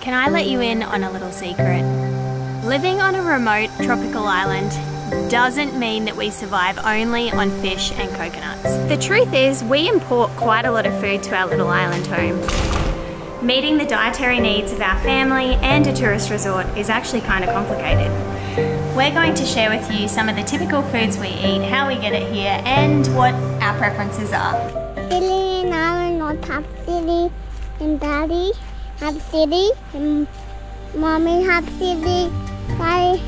Can I let you in on a little secret? Living on a remote tropical island doesn't mean that we survive only on fish and coconuts. The truth is, we import quite a lot of food to our little island home. Meeting the dietary needs of our family and a tourist resort is actually kind of complicated. We're going to share with you some of the typical foods we eat, how we get it here, and what our preferences are. Silly and Island not have silly and Daddy silly and Mommy have silly. My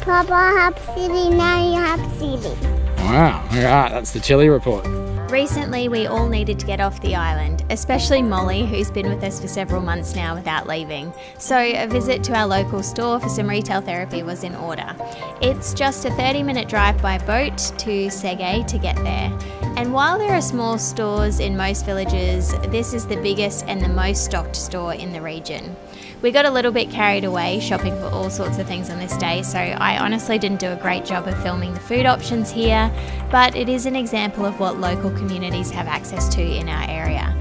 Papa have silly, Nanny have silly. Wow, alright, that's the chili report. Recently, we all needed to get off the island, especially Molly, who's been with us for several months now without leaving. So, a visit to our local store for some retail therapy was in order. It's just a 30 minute drive by boat to Seghe to get there. And while there are small stores in most villages, this is the biggest and the most stocked store in the region. We got a little bit carried away shopping for all sorts of things on this day, so I honestly didn't do a great job of filming the food options here, but it is an example of what local communities have access to in our area.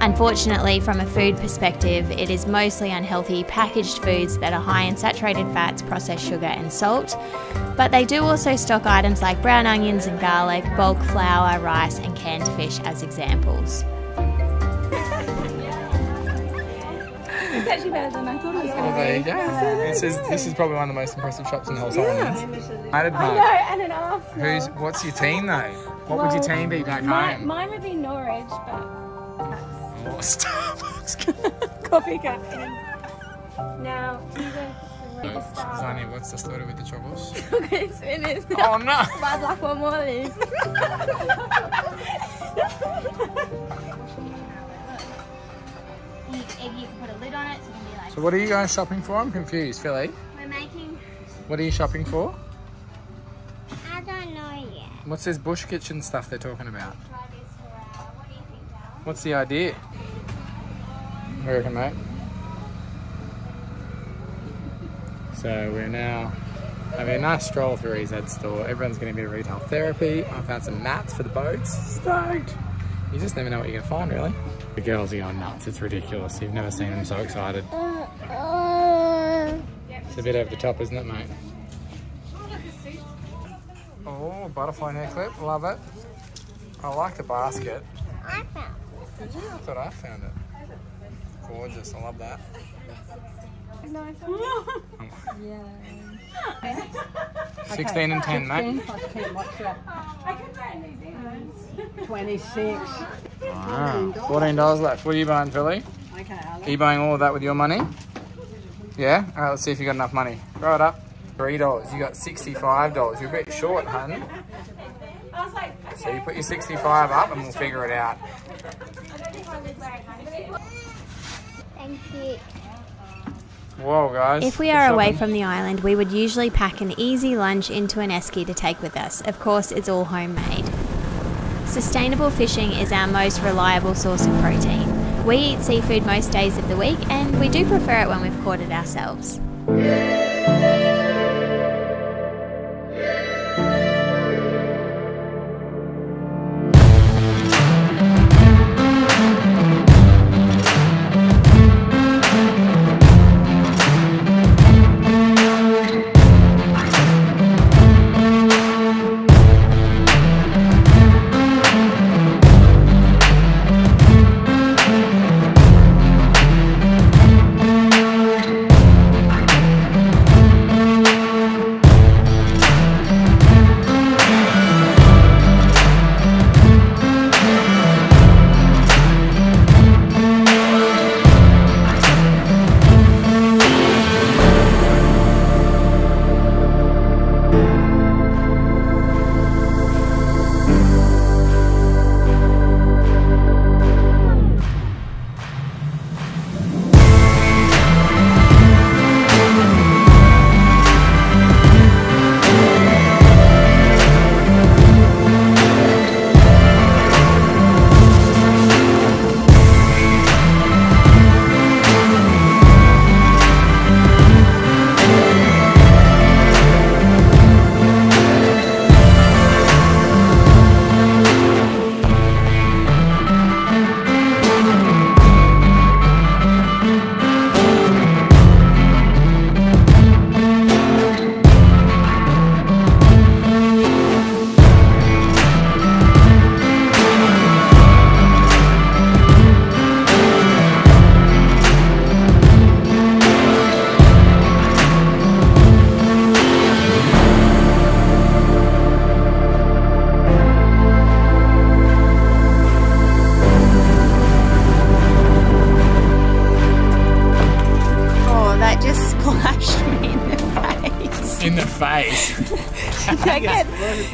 Unfortunately, from a food perspective, it is mostly unhealthy packaged foods that are high in saturated fats, processed sugar, and salt. But they do also stock items like brown onions and garlic, bulk flour, rice, and canned fish as examples. Actually better than I thought it was going Well, to you be. go. This is this is probably one of the most impressive shops in the whole Solomons. I know, and an Arsenal. Who's what's your team though? What would your team be back Mine, home? mine would be Norwich, but Oh, Starbucks. coffee captain. Now, you go for the Starbucks? Zani, what's the story with the troubles? Okay, it's finished. Oh no! Bad luck one more. Each egg, you can put a lid on it so it can be like. So what are you guys shopping for? I'm confused, Philly. We're making. What are you shopping for? I don't know yet. What's this bush kitchen stuff they're talking about? For our. What do you think? What's the idea? What reckon, mate? So we're now having a nice stroll through EZ store. Everyone's getting a bit of retail therapy. I found some mats for the boats. Stoked! You just never know what you're gonna find, really. The girls are going nuts. It's ridiculous. You've never seen them so excited. It's a bit over the top, isn't it, mate? Oh, butterfly hair clip. Love it. I like the basket. I found. Did you? I thought I found it. Gorgeous. I love that. No, I found 16 and 10, mate. I could buy in New 26. Wow. $14 left. What are you buying, Philly? Okay, Alex. Are you buying all of that with your money? Yeah? All right, let's see if you got enough money. Throw it up. $3. You got $65. You're a bit short, hun. I was like, So you put your 65 up and we'll figure it out. Thank you. Whoa, guys. If we are away shopping. from the island, we would usually pack an easy lunch into an esky to take with us. Of course, it's all homemade. Sustainable fishing is our most reliable source of protein. We eat seafood most days of the week, and we do prefer it when we've caught it ourselves.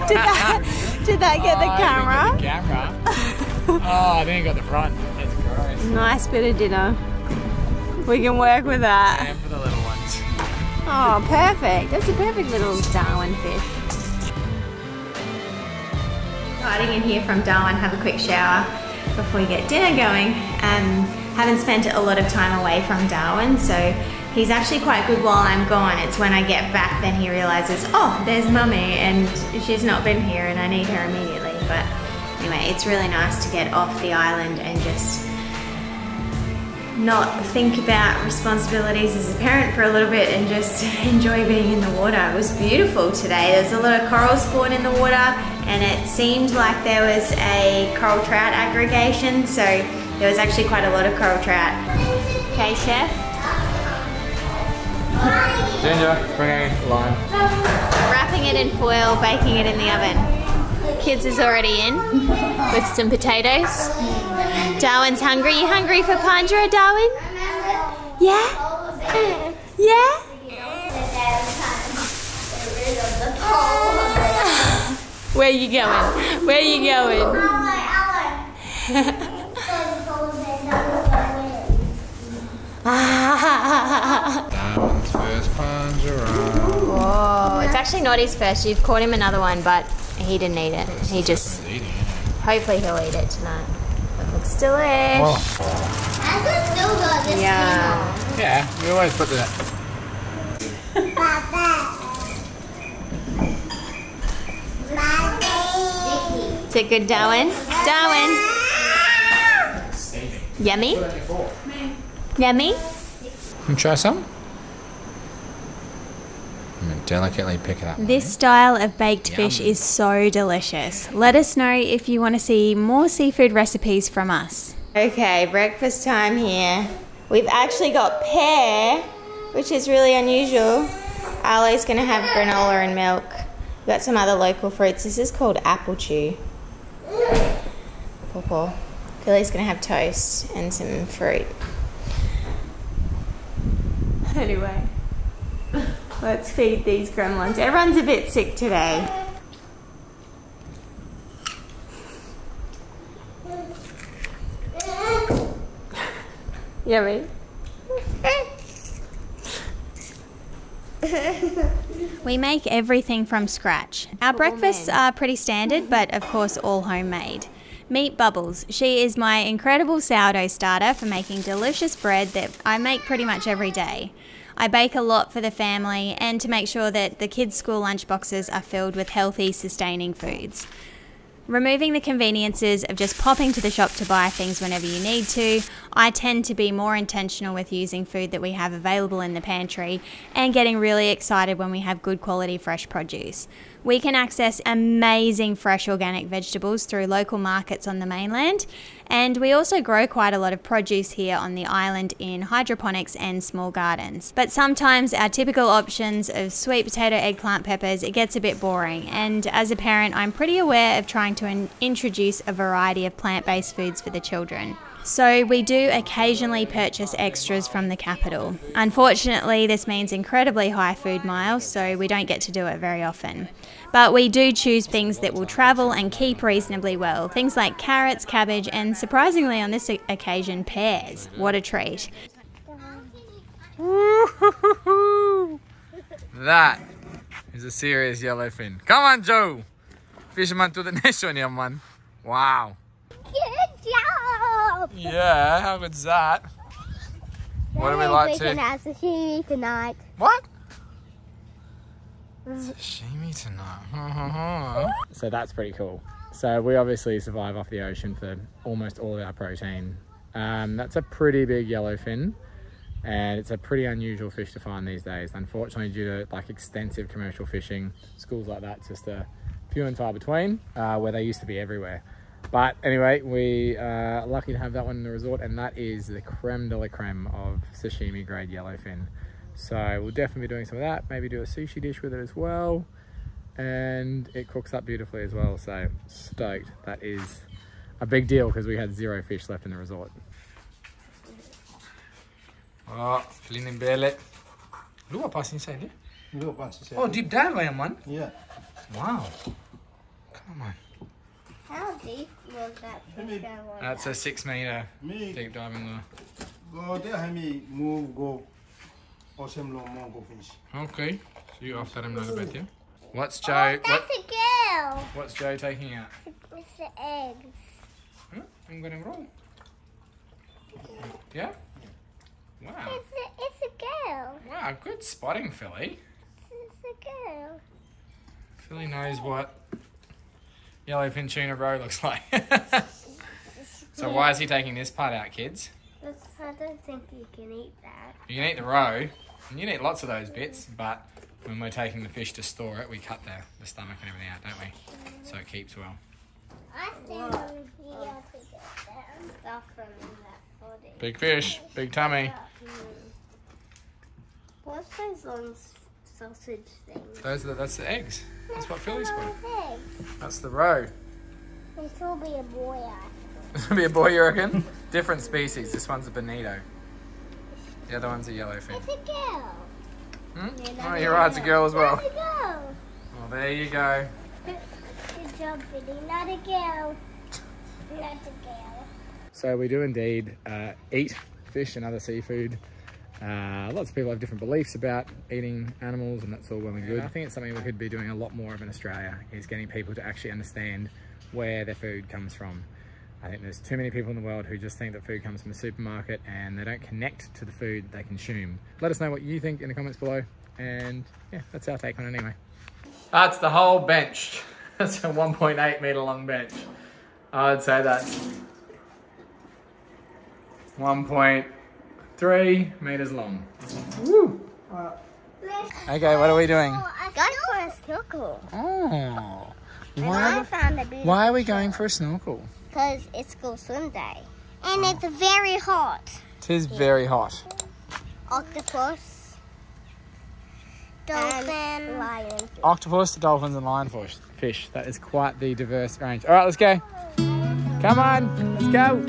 did that, did that get the Oh, camera? The camera. oh, I think I got the front. It's gross. Nice bit of dinner. We can work with that. And for the little ones. Oh, perfect. That's a perfect little Darwin fish. Hiding in here from Darwin, have a quick shower before we get dinner going. Um, haven't spent a lot of time away from Darwin, so he's actually quite good while I'm gone. It's when I get back then he realizes, oh, there's mummy and she's not been here and I need her immediately. But anyway, it's really nice to get off the island and just not think about responsibilities as a parent for a little bit and just enjoy being in the water. It was beautiful today. There's a lot of coral spawn in the water and it seemed like there was a coral trout aggregation so there was actually quite a lot of coral trout. Okay chef, Ginger, bring a line. wrapping it in foil, baking it in the oven. Kids is already in with some potatoes. Darwin's hungry. You hungry for Pandra, Darwin? Yeah? Yeah? Where you going? Where are you going? Diamond's first Panjara. Whoa, it's actually not his first. You've caught him another one, but he didn't eat it. He just, hopefully he'll eat it tonight. It looks delish. Oh, I could still got this Yeah. yeah, we always put the. Is it good, Darwin? Darwin. Yummy? Yummy? Can try some? I'm gonna delicately pick it up. This style of baked fish is so delicious. Let us know if you want to see more seafood recipes from us. Okay, breakfast time here. We've actually got pear, which is really unusual. Arlo's going to have granola and milk. We've got some other local fruits. This is called apple chew. Pawpaw. Billy's going to have toast and some fruit. Anyway. Let's feed these gremlins. Everyone's a bit sick today. Yummy. We make everything from scratch. Our breakfasts are pretty standard, but of course, all homemade. Meet Bubbles. She is my incredible sourdough starter for making delicious bread that I make pretty much every day. I bake a lot for the family and to make sure that the kids' school lunchboxes are filled with healthy, sustaining foods. Removing the conveniences of just popping to the shop to buy things whenever you need to, I tend to be more intentional with using food that we have available in the pantry and getting really excited when we have good quality fresh produce. We can access amazing fresh organic vegetables through local markets on the mainland, and we also grow quite a lot of produce here on the island in hydroponics and small gardens. But sometimes our typical options of sweet potato, eggplant, peppers, it gets a bit boring, and as a parent, I'm pretty aware of trying to in- introduce a variety of plant based foods for the children. So, we do occasionally purchase extras from the capital. Unfortunately, this means incredibly high food miles, so we don't get to do it very often. But we do choose things that will travel and keep reasonably well. Things like carrots, cabbage, and surprisingly on this occasion, pears. What a treat. That is a serious yellowfin. Come on, Joe. Fisherman to the nation, young man. Wow. Good job! Yeah, how good's that? What do we like We can to? have sashimi tonight. What? Sashimi tonight. so that's pretty cool. So we obviously survive off the ocean for almost all of our protein. Um, that's a pretty big yellowfin, and it's a pretty unusual fish to find these days. Unfortunately, due to like extensive commercial fishing, schools like that just a few and far between, uh, where they used to be everywhere. But anyway, we are lucky to have that one in the resort, and that is the creme de la creme of sashimi grade yellowfin. So we'll definitely be doing some of that. Maybe do a sushi dish with it as well, and it cooks up beautifully as well. So stoked! That is a big deal because we had zero fish left in the resort. Oh, cleaning belly. Lua passa inside, Go bunch of Oh, did Dad land one? Yeah. Wow. Come on. How deep was that fish going? That's a six meter deep diving lure. go there, have me move, go. Or some long more go finish. Okay. So you offset him a little bit, yeah? What's oh, Joe? Oh, What, that's a girl. what's Joe taking out? It's the eggs. Huh? I'm gonna roll. Yeah? Wow. It's a, it's a girl. Wow, good spotting, Philly. It's a girl. Philly knows what yellowfin tuna roe looks like. so why is he taking this part out, kids? That's, I don't think you can eat that. You can eat the roe, and you can eat lots of those bits, but when we're taking the fish to store it, we cut the, the stomach and everything out, don't we? So it keeps well. I think you have to get that stuff from that body. Big fish, big tummy. Mm. What's those long sausage things? Those are the, that's the eggs. That's what Philly's put. That's the roe. This will be a boy. I This will be a boy, you reckon? Different species. This one's a bonito. The other one's a yellowfin. It's a girl. Hmm? Yeah, Oh, that's you're a right, it's a girl as well. It's a girl. Well, there you go. Good job, Billy. Not a girl. Not a girl. So we do indeed uh, eat fish and other seafood. Uh, lots of people have different beliefs about eating animals and that's all well and good. I think it's something we could be doing a lot more of in Australia is getting people to actually understand where their food comes from. I think there's too many people in the world who just think that food comes from a supermarket and they don't connect to the food they consume. Let us know what you think in the comments below and yeah, that's our take on it anyway. That's the whole bench. That's a 1.8 meter long bench. I'd say that's 1.3 meters long. Woo! Okay, what are we doing? Going for a snorkel. Oh. And I Why, found a why are we going for a snorkel? Because it's school swim day. And oh. it's very hot. It is very hot. Octopus. Dolphin. lion. Octopus, dolphins, and lionfish. Fish. That is quite the diverse range. All right, let's go. Come on, let's go.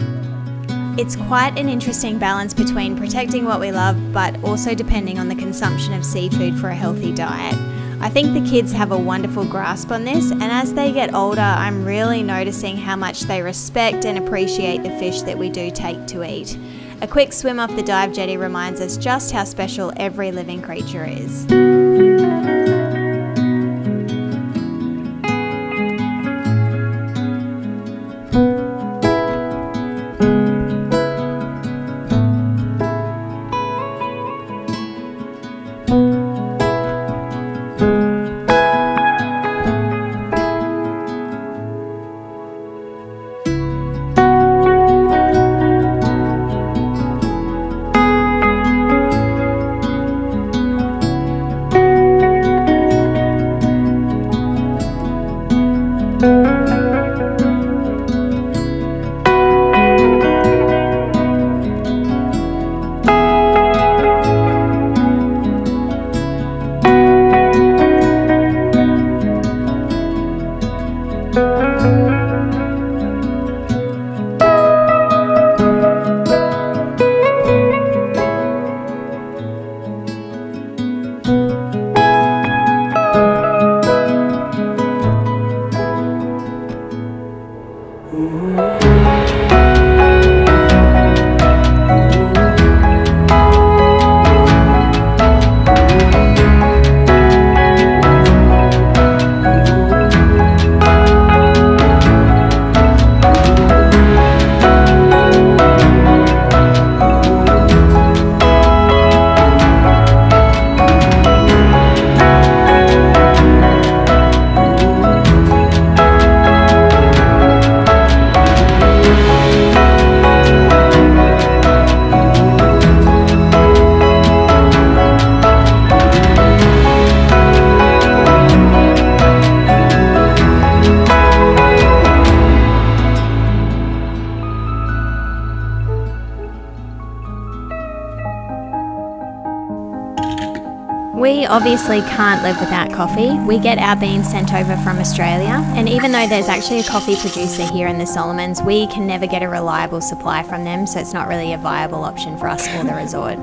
It's quite an interesting balance between protecting what we love but also depending on the consumption of seafood for a healthy diet. I think the kids have a wonderful grasp on this, and as they get older, I'm really noticing how much they respect and appreciate the fish that we do take to eat. A quick swim off the dive jetty reminds us just how special every living creature is. Obviously can't live without coffee. We get our beans sent over from Australia, and even though there's actually a coffee producer here in the Solomons, we can never get a reliable supply from them, so it's not really a viable option for us or the resort.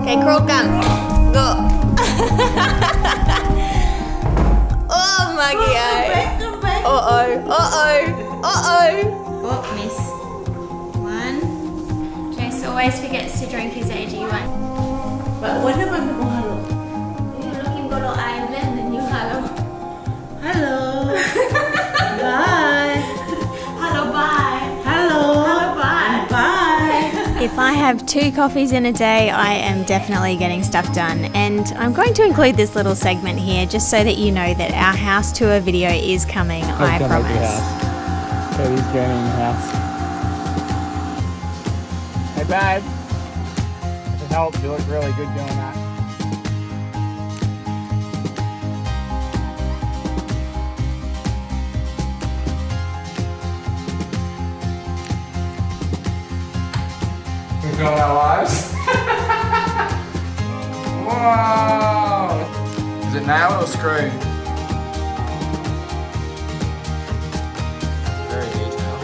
Okay, crawl gun. Go. oh, Muggy. Uh oh. Uh oh. Uh oh. Oh, miss. One. Jase always forgets to drink his AG1. Buat naman mo halo. You're good I'm and you hello. Hello. Bye. Hello, bye. Hello. Hello, bye. Bye. If I have two coffees in a day, I am definitely getting stuff done. And I'm going to include this little segment here just so that you know that our house tour video is coming, I promise. Katie's going in the house. Hey babe. If it helps, you look really good doing that. We film our lives. Whoa! Is it nailed or screwed? Very detailed.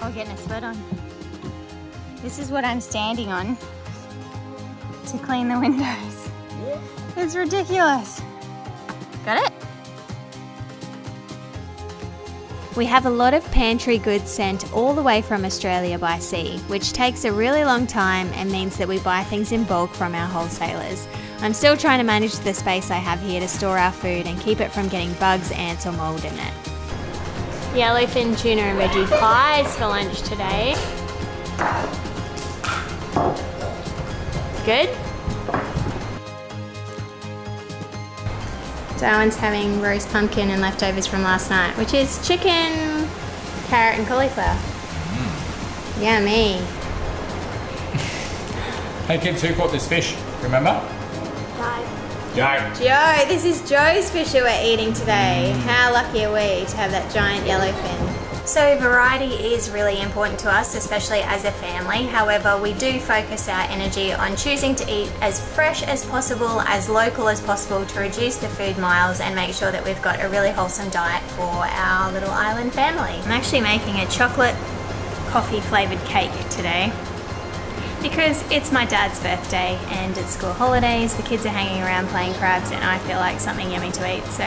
Oh, getting a sweat on. This is what I'm standing on to clean the windows. It's ridiculous. Got it? We have a lot of pantry goods sent all the way from Australia by sea, which takes a really long time and means that we buy things in bulk from our wholesalers. I'm still trying to manage the space I have here to store our food and keep it from getting bugs, ants, or mold in it. Yellowfin tuna and veggie pies for lunch today. Good? Darwin's having roast pumpkin and leftovers from last night, which is chicken, carrot, and cauliflower. Mm. Yummy. Hey kids, who caught this fish? Remember? Joe. Joe, this is Joe's fish that we're eating today. Mm. How lucky are we to have that giant yellowfin? So variety is really important to us, especially as a family. However, we do focus our energy on choosing to eat as fresh as possible, as local as possible to reduce the food miles and make sure that we've got a really wholesome diet for our little island family. I'm actually making a chocolate coffee flavoured cake today because it's my dad's birthday and it's school holidays, the kids are hanging around playing crabs and I feel like something yummy to eat. So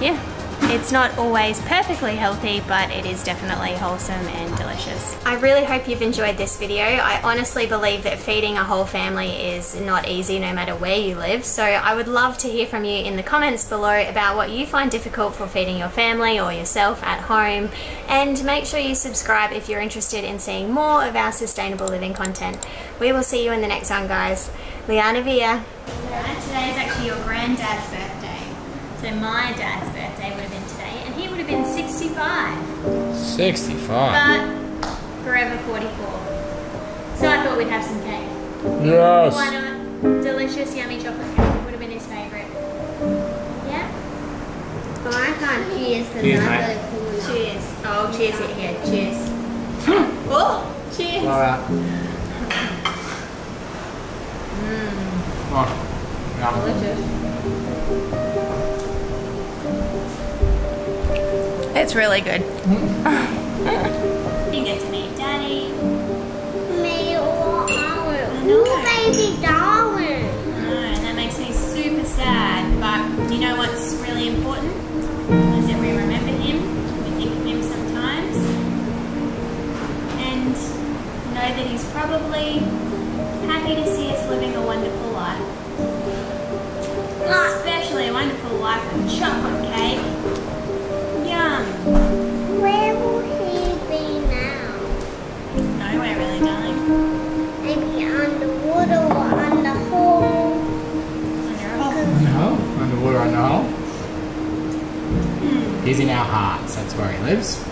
yeah, it's not always perfectly healthy, but it is definitely wholesome and delicious. I really hope you've enjoyed this video. I honestly believe that feeding a whole family is not easy no matter where you live. So I would love to hear from you in the comments below about what you find difficult for feeding your family or yourself at home. And make sure you subscribe if you're interested in seeing more of our sustainable living content. We will see you in the next one, guys. Liana Villa. Today is actually your granddad's birthday. So my dad's birthday been 65, 65. but forever 44. So I thought we'd have some cake. Yes. Why not? Delicious, yummy chocolate cake would have been his favourite. Yeah? Oh, I can't cheers because Cheers, I'm mate. really cool. Cheers. Oh, cheers it here. Cheers. Hmm. oh, cheers. Alright. Oh, hmm. yum. Delicious. It's really good. you get to meet Daddy. Ooh, baby Darwin. No, and that makes me super sad. But you know what's really important? Is that we remember him, and know that he's probably happy to see us living a wonderful hearts. That's where he lives.